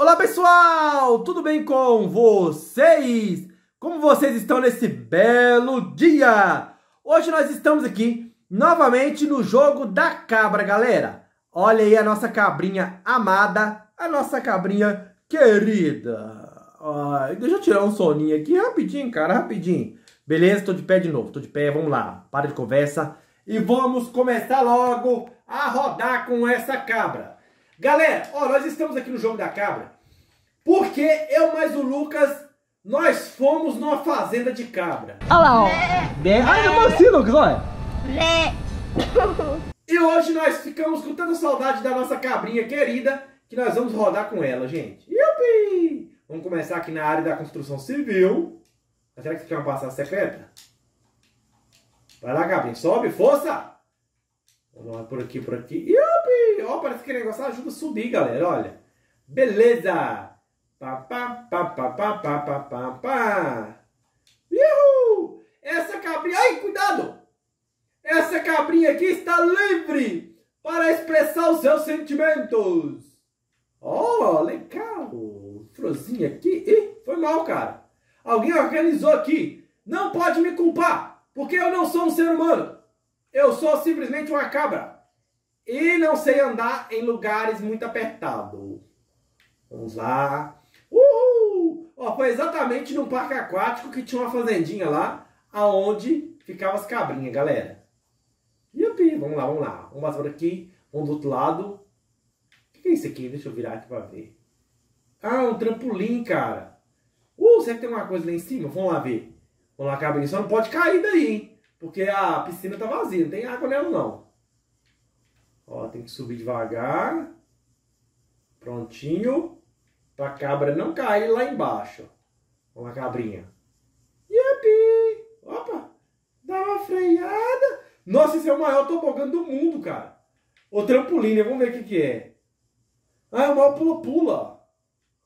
Olá pessoal, tudo bem com vocês? Como vocês estão nesse belo dia? Hoje nós estamos aqui novamente no jogo da cabra, galera. Olha aí a nossa cabrinha amada, a nossa cabrinha querida. Ai, deixa eu tirar um soninho aqui rapidinho, cara, rapidinho. Beleza, tô de pé de novo, tô de pé, vamos lá. Para de conversa e vamos começar logo a rodar com essa cabra. Galera, ó, nós estamos aqui no jogo da cabra porque eu mais o Lucas, nós fomos numa fazenda de cabra. Olha lá, ó. Né? Ai, não assim, Lucas, olha. E hoje nós ficamos com tanta saudade da nossa cabrinha querida que nós vamos rodar com ela, gente. Yupi! Vamos começar aqui na área da construção civil. Será que tem uma passagem secreta? Vai lá, cabrinha. Sobe, força! Vamos lá, por aqui, por aqui. Yupi! Ó, parece que o negócio ajuda a subir, galera, olha. Beleza! Pá, pá, pá, pá, pá, pá, pá, pá, pá. Uhul! Essa cabrinha... Ai, cuidado! Essa cabrinha aqui está livre para expressar os seus sentimentos. Oh, legal! Frozinha aqui. Ih, foi mal, cara. Alguém organizou aqui. Não pode me culpar, porque eu não sou um ser humano. Eu sou simplesmente uma cabra. E não sei andar em lugares muito apertados. Vamos lá. Uhul! Ó, foi exatamente num parque aquático que tinha uma fazendinha lá, aonde ficava as cabrinhas, galera. Yupi! Vamos lá, vamos lá. Vamos por aqui, vamos do outro lado. O que é isso aqui? Deixa eu virar aqui pra ver. Ah, um trampolim, cara. Uh, será que tem uma coisa lá em cima? Vamos lá ver. Vamos lá, cabrinha. Só não pode cair daí, hein? Porque a piscina tá vazia, não tem água nela não. Ó, tem que subir devagar. Prontinho. Pra cabra não cair lá embaixo. Vamos lá, cabrinha. Yupi! Opa! Dá uma freada. Nossa, esse é o maior tobogã do mundo, cara. O trampolim, né? Vamos ver o que que é. Ah, é o maior pula-pula.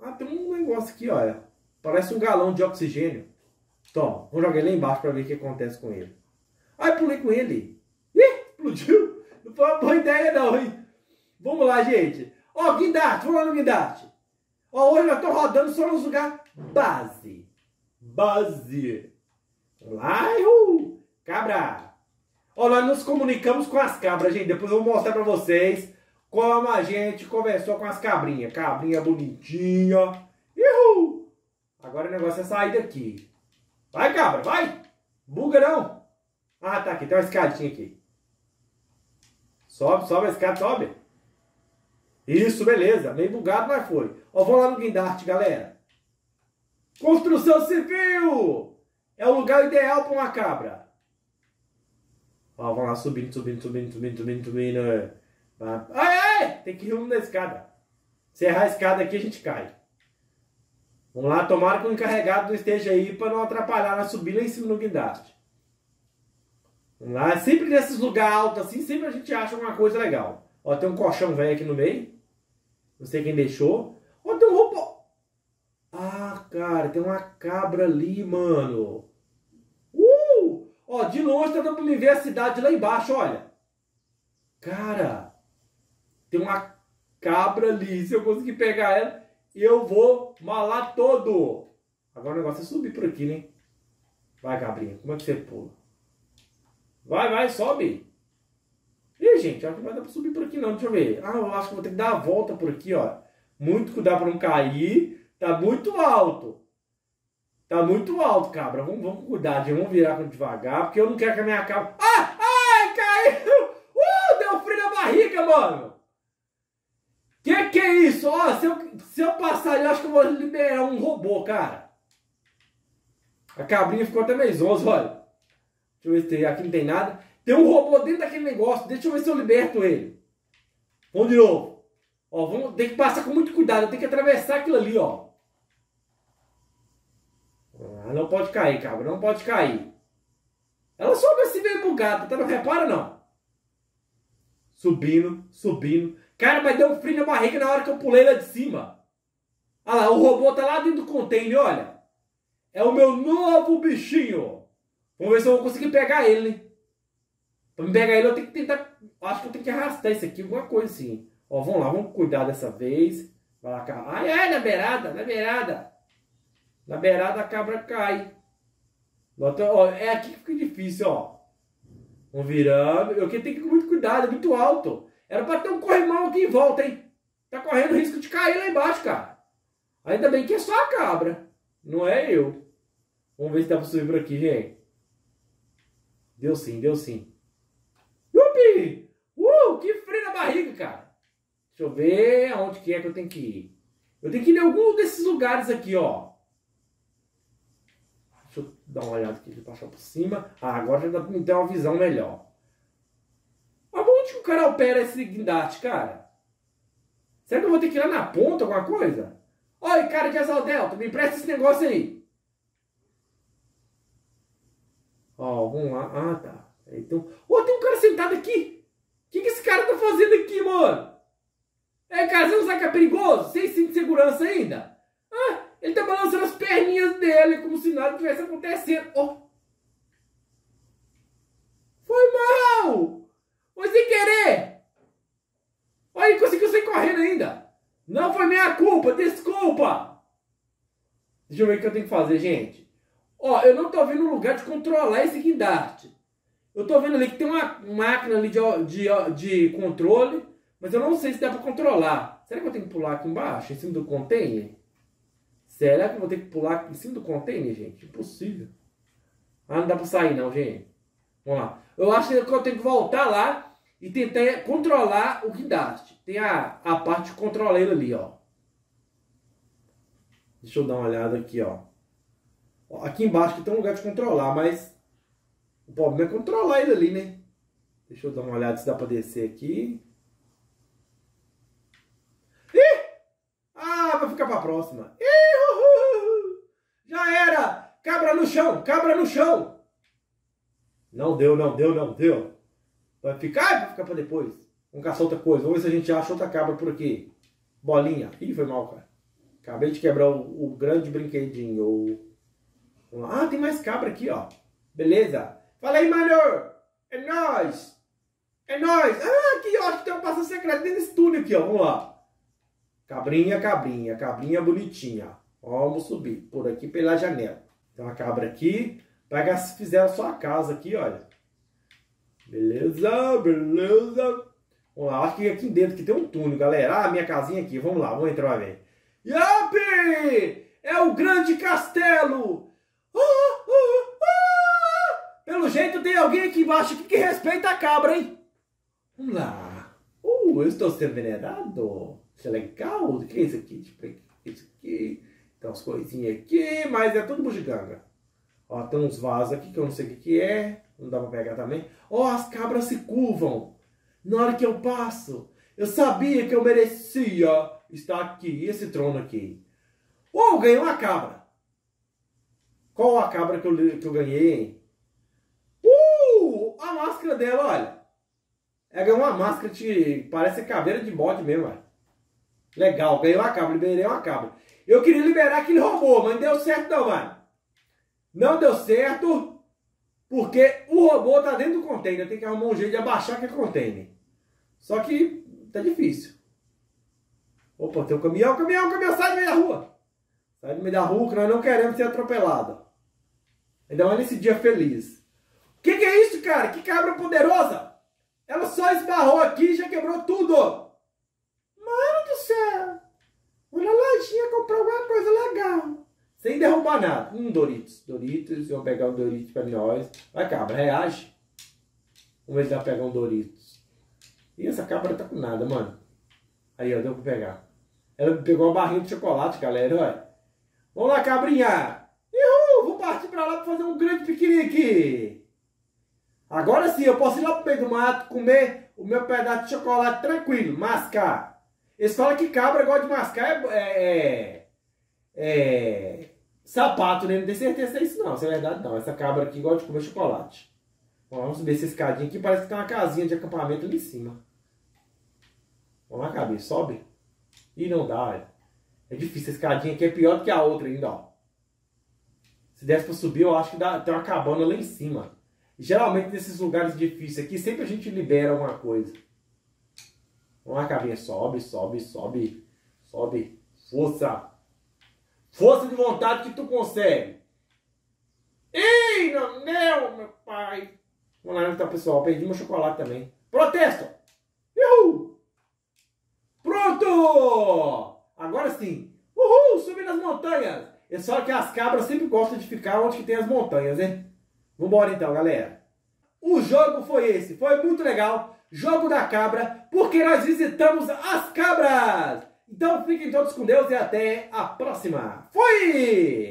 Ah, tem um negócio aqui, olha. Parece um galão de oxigênio. Toma, vou jogar ele lá embaixo pra ver o que acontece com ele. Ai, pulei com ele. Ih, explodiu. Não foi uma boa ideia não, hein? Vamos lá, gente. Ó, guindaste, vamos lá no guindaste. Ó, hoje eu estou rodando só nos lugares base. Base. Uhul. Cabra. Ó, nós nos comunicamos com as cabras, gente. Depois eu vou mostrar pra vocês como a gente conversou com as cabrinhas. Cabrinha bonitinha. Uhul. Agora o negócio é sair daqui. Vai, cabra, vai. Buga não. Ah, tá aqui. Tem uma escadinha aqui. Sobe, sobe a escada, sobe. Isso, beleza. Meio bugado, mas foi. Ó, vamos lá no guindaste, galera. Construção civil! É o lugar ideal para uma cabra. Ó, vamos lá, subindo, subindo, subindo, subindo, subindo, subindo. Ai! Tem que ir rumo da escada. Se errar a escada aqui, a gente cai. Vamos lá, tomara que o encarregado não esteja aí para não atrapalhar na subida em cima no guindaste. Lá, sempre nesses lugares altos assim, sempre a gente acha alguma coisa legal. Ó, tem um colchão velho aqui no meio. Não sei quem deixou. Ó, tem um roubo. Ah, cara, tem uma cabra ali, mano. Uh! Ó, de longe tá dando pra me ver a cidade lá embaixo, olha. Cara, tem uma cabra ali. Se eu conseguir pegar ela, eu vou malar todo. Agora o negócio é subir por aqui, né? Vai, cabrinha, como é que você pula? Vai, vai, sobe. Ih, gente, acho que vai dar pra subir por aqui não, deixa eu ver. Ah, eu acho que vou ter que dar a volta por aqui, ó. Muito cuidado pra não cair. Tá muito alto. Tá muito alto, cabra. Vamos, vamos cuidar, de vamos virar devagar, porque eu não quero que a minha cabra... Ah! Ai, caiu! Uh, deu frio na barriga, mano! Que que é isso? Ó, se eu, se eu passar ali, eu acho que eu vou liberar um robô, cara. A cabrinha ficou até meio zonza, olha. Deixa eu ver se aqui não tem nada. Tem um robô dentro daquele negócio. Deixa eu ver se eu liberto ele. Vamos de novo. Ó, vamos, tem que passar com muito cuidado. Tem que atravessar aquilo ali, ó. Ah, não pode cair, cabra. Não pode cair. Ela sobe assim meio bugada. Tá? Não repara, não. Subindo, subindo. Cara, mas deu um frio na barriga na hora que eu pulei lá de cima. Olha lá, o robô tá lá dentro do container, olha. É o meu novo bichinho. Vamos ver se eu vou conseguir pegar ele. Pra me pegar ele, eu tenho que tentar. Acho que eu tenho que arrastar isso aqui, alguma coisa assim. Ó, vamos lá, vamos cuidar dessa vez. Vai lá, cabra. Ai, ai, na beirada, na beirada. Na beirada a cabra cai. Ó, é aqui que fica difícil, ó. Vão virando. Eu tenho que com muito cuidado, é muito alto. Era pra ter um corrimão aqui em volta, hein? Tá correndo risco de cair lá embaixo, cara. Ainda bem que é só a cabra. Não é eu. Vamos ver se dá pra subir por aqui, gente. Deu sim, deu sim. Yupi! Uh, que frio na barriga, cara. Deixa eu ver aonde que é que eu tenho que ir. Eu tenho que ir em algum desses lugares aqui, ó. Deixa eu dar uma olhada aqui, passar por cima. Ah, agora já dá pra ter uma visão melhor. Mas onde que o cara opera esse guindaste, cara? Será que eu vou ter que ir lá na ponta, alguma coisa? Oi, cara de Asal Delta, me empresta esse negócio aí. Ó, vamos lá. Ah, tá. Então... Ô, tem um cara sentado aqui. O que, que esse cara tá fazendo aqui, mano? É, cara, você não sabe que é perigoso? Sem cinto de segurança ainda? Ah, ele tá balançando as perninhas dele como se nada tivesse acontecendo. Oh. Foi mal! Foi sem querer! Olha, ele conseguiu sair correndo ainda. Não foi minha culpa, desculpa! Deixa eu ver o que eu tenho que fazer, gente. Ó, eu não tô vendo lugar de controlar esse guindaste. Eu tô vendo ali que tem uma máquina ali de, de, de controle, mas eu não sei se dá para controlar. Será que eu tenho que pular aqui embaixo, em cima do container? Será que eu vou ter que pular aqui em cima do container, gente? Impossível. Ah, não dá para sair não, gente. Vamos lá. Eu acho que eu tenho que voltar lá e tentar controlar o guindaste. Tem a, a parte de controlar ele ali, ó. Deixa eu dar uma olhada aqui, ó. Aqui embaixo que tem um lugar de controlar, mas o problema é controlar ele ali, né? Deixa eu dar uma olhada se dá pra descer aqui. Ih! Ah, vai ficar pra próxima. Ih, Já era! Cabra no chão! Cabra no chão! Não deu, não deu, não deu. Vai ficar? Vai ficar pra depois. Vamos caçar outra coisa. Vamos ver se a gente acha outra cabra por aqui. Bolinha. Ih, foi mal, cara. Acabei de quebrar o, o grande brinquedinho. Ah, tem mais cabra aqui, ó. Beleza. Fala aí, mano! É nóis! É nóis! Ah, aqui, ó, acho que tem um passo secreto dentro desse túnel aqui, ó. Vamos lá. Cabrinha, cabrinha, cabrinha bonitinha. Vamos subir por aqui pela janela. Tem uma cabra aqui. Pega se fizer a sua casa aqui, olha. Beleza, beleza. Vamos lá, acho que aqui dentro que tem um túnel, galera. Ah, minha casinha aqui. Vamos lá, vamos entrar vez. Yupi! É o grande castelo! Ah, ah, pelo jeito tem alguém aqui embaixo que, que respeita a cabra, hein? Vamos lá. Uh, eu estou sendo envenenado. Isso é legal. O que é isso aqui? Tipo, isso aqui. Tem umas coisinhas aqui, mas é tudo bugiganga. Ó, tem uns vasos aqui que eu não sei o que, que é. Não dá pra pegar também. Ó, as cabras se curvam. Na hora que eu passo. Eu sabia que eu merecia estar aqui. Esse trono aqui. Oh, ganhei uma cabra. Qual a cabra que eu, que eu ganhei, hein? A máscara dela, olha. Ela ganhou uma máscara de. Parece caveira de bode mesmo, olha. Legal, ganhei uma cabra, liberei uma cabra. Eu queria liberar aquele robô, mas não deu certo não, mano. Não deu certo. Porque o robô tá dentro do container. Tem que arrumar um jeito de abaixar aquele container. Só que tá difícil. Opa, tem um caminhão, caminhão, caminhão, sai do meio da rua. Sai do meio da rua que nós não queremos ser atropelados. Ainda mais nesse dia feliz. Que que é isso, cara? Que cabra poderosa! Ela só esbarrou aqui e já quebrou tudo! Mano do céu! Vou na lojinha comprar alguma coisa legal. Sem derrubar nada. Um Doritos. Doritos, vamos pegar um Doritos pra nós. Vai, cabra, reage. Vamos ver se vai pegar um Doritos. E essa cabra tá com nada, mano. Aí, ó, deu pra pegar. Ela pegou uma barrinha de chocolate, galera, olha. Vamos lá, cabrinha! Uhul! Vou partir pra lá pra fazer um grande piquenique! Agora sim, eu posso ir lá pro meio do mato, comer o meu pedaço de chocolate tranquilo, mascar. Eles falam que cabra gosta de mascar é, é, é sapato, né? Não tenho certeza se é isso não, se é verdade não. Essa cabra aqui gosta de comer chocolate. Vamos subir essa escadinha aqui, parece que tem uma casinha de acampamento ali em cima. Vamos lá, cabeça, sobe. Ih, não dá, olha. É difícil, essa escadinha aqui é pior do que a outra ainda, ó. Se desse pra subir, eu acho que dá, tem uma cabana lá em cima. Geralmente nesses lugares difíceis aqui, sempre a gente libera alguma coisa. Vamos lá, cabinha, sobe, sobe, sobe, Sobe. Força. Força de vontade que tu consegue. Ei, não, não meu pai. Vamos lá, tá, pessoal? Perdi meu chocolate também. Protesto! Uhul! Pronto! Agora sim. Uhul! Subir nas montanhas. É só que as cabras sempre gostam de ficar onde que tem as montanhas, né? Vambora então, galera. O jogo foi esse. Foi muito legal. Jogo da cabra, porque nós visitamos as cabras. Então fiquem todos com Deus e até a próxima. Fui!